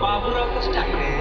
power of the stack.